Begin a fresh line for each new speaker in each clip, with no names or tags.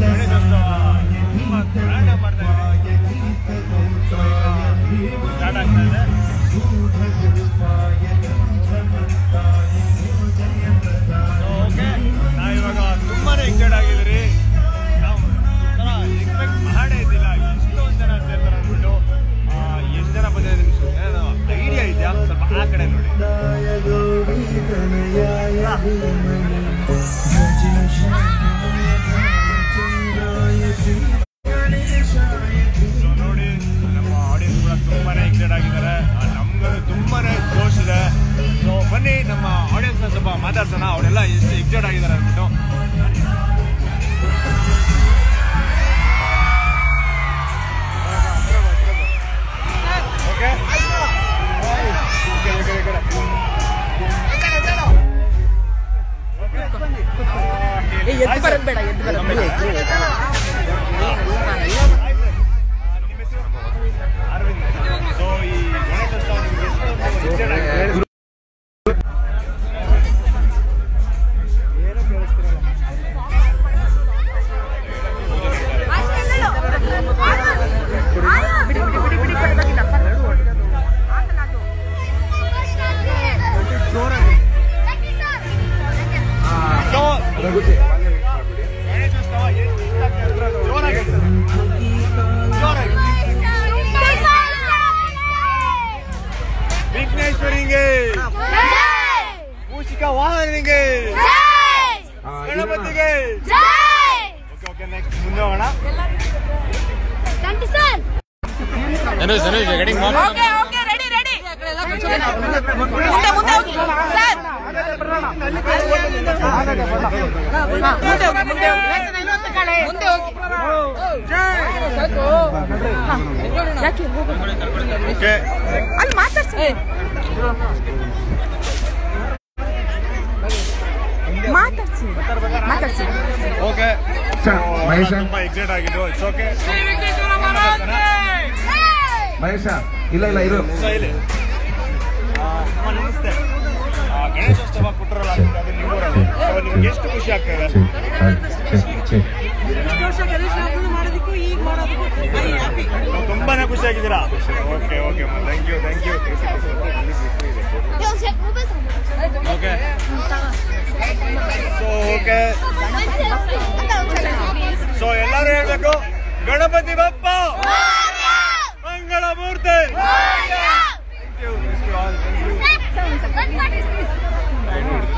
ಗಣೇಶೋತ್ಸವ ಆ, ನಮ್ಗೂ ತುಂಬಾನೇ ಜೋಶ್ ಇದೆ ಸೊ ಬನ್ನಿ ನಮ್ಮ ಆಡಿಯನ್ಸ್ ಸ್ವಲ್ಪ ಮಾತಾಡ್ಸೋಣ ಅವರೆಲ್ಲ ಎಷ್ಟು ಎಕ್ಸೈಟ್ ಆಗಿದ್ದಾರೆ ಅಂದ್ಬಿಟ್ಟು ಓಕೆ
ಎದ್ದು ಬರೋದು ಬೇಡ ಎದ್ದು ಬರೋದು
ಎಷ್ಟು excited ವಾಹನಿಗೆ ಗಣಪತಿಗೆ. ಓಕೆ ಓಕೆ ನೆಕ್ಸ್ಟ್ ಮುಂದೆ ಹೋಗೋಣ.
ಓಕೆ ಓಕೆ ರೆಡಿ ರೆಡಿ ಮುಂದೆ ಮುಂದೆ ಹೋಗಿ. ಸರ್. ಮುಂದೆ ಹೋಗಿ ಮುಂದೆ ಹೋಗಿ. ಮುಂದೆ ಹೋಗಿ. ಯಾಕೆ ಅಲ್ಲಿ ಮಾತಾಡ್ತೀನಿ ಮಾತಾಡ್ಸಿ ಮಾತಾಡ್ಸಿ
ಓಕೆ
ಮಹೇಶ.
ತುಂಬಾ ಎಕ್ಸೈಟ್ ಆಗಿದ್ದು. ಇಟ್ಸ್ ಓಕೆ
ಮಹೇಶ ಇಲ್ಲ ಇಲ್ಲ ಇರು.
ನಮಸ್ತೆ. ಆ, ಗಣೇಶೋತ್ಸವ ಕುಟ್ರಲ್ಲ ಅದು ನಿಮ್ಮೂರಲ್ಲಿ ಸೊ ನಿಮ್ಗೆ ಎಷ್ಟು ಖುಷಿ ಆಗ್ತದೆ ನೀವು ತುಂಬಾನೇ ಖುಷಿ ಆಗಿದ್ದೀರಾ? Okay okay thank you thank you okay so okay so ಎಲ್ಲರೂ ಹೇಳ್ಬೇಕು. ಗಣಪತಿ ಬಪ್ಪ! ಮಂಗಳ ಮೂರ್ತಿ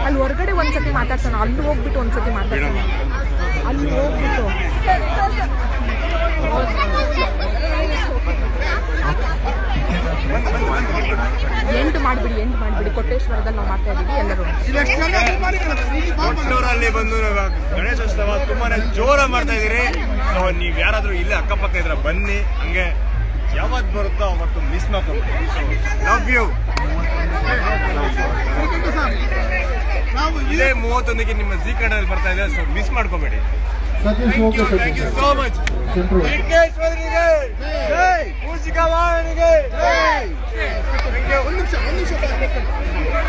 ಅಲ್ಲಿ ಹೊರಗಡೆ ಒಂದ್ಸತಿ ಮಾತಾಡ್ಸೋಣ. ಅಲ್ಲಿ ಹೋಗ್ಬಿಟ್ಟು ಒಂದ್ಸತಿ ಮಾತಾಡ್ಸೋಣ. ಅಲ್ಲಿ ಹೋಗ್ಬಿಟ್ಟು. ಮಾಡ್ಬಿಡಿ ನಾವು ಮಾಡ್ತಾ ಇದೀವಿ ಎಲ್ಲರೂ.
ಅಲ್ಲಿ ಬಂದು ನಾವು ಗಣೇಶೋತ್ಸವ ತುಂಬಾನೇ ಜೋರ ಮಾಡ್ತಾ ಇದೀರಿ ಸೊ ನೀವ್ ಯಾರಾದ್ರೂ ಇಲ್ಲೇ ಅಕ್ಕಪಕ್ಕ ಇದ್ರ ಬನ್ನಿ. ಹಂಗೆ ಯಾವತ್ ಬರುತ್ತೋ ಅವತ್ತು ಮಿಸ್ ಮಾಡ್ಕೊಂಡು ಲವ್ ಯು ಇದೇ ಮೂವತ್ತೊಂದಕ್ಕೆ ನಿಮ್ಮ ಜಿ ಕನ್ನಡದಲ್ಲಿ ಬರ್ತಾ ಇದೆ. ಸೊ ಮಿಸ್ ಮಾಡ್ಕೋಬೇಡಿ. ಥ್ಯಾಂಕ್ ಯು ಸೋ ಮಚ್ ವಿಘ್ನೇಶ್ವರನಿಗೆ ಜೈ. ಮೂಷಿಕ ವಾಹನಿಗೆ ಜೈ ಥ್ಯಾಂಕ್ ಯು